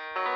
you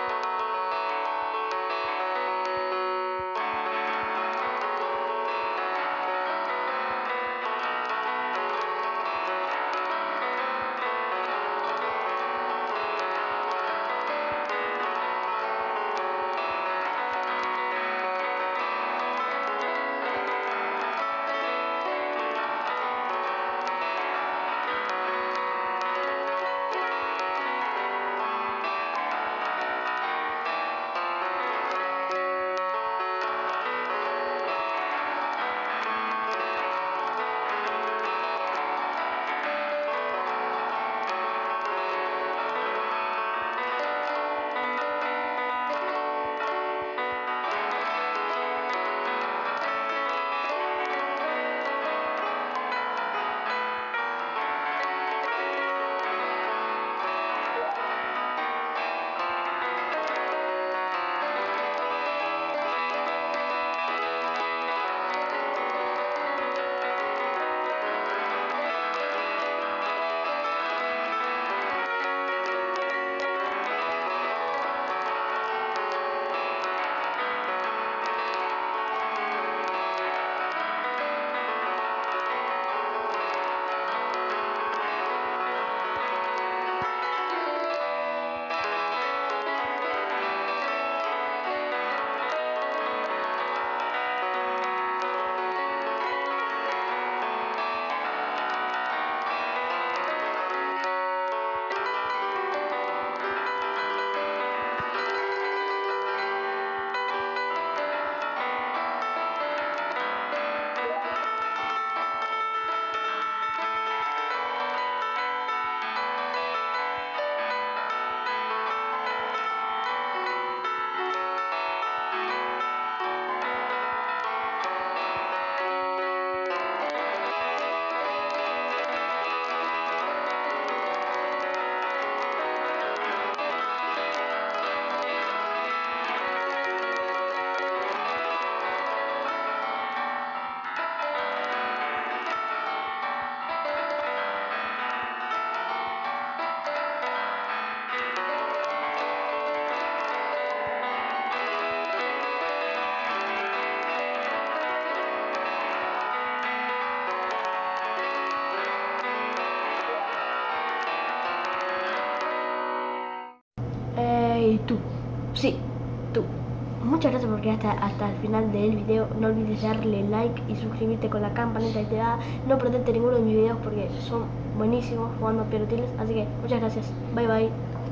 tú, sí, tú. Muchas gracias por quedarte hasta, hasta el final del video. No olvides darle like y suscribirte con la campanita y te da no perderte ninguno de mis videos porque son buenísimos jugando pelotiles. Así que muchas gracias. Bye bye.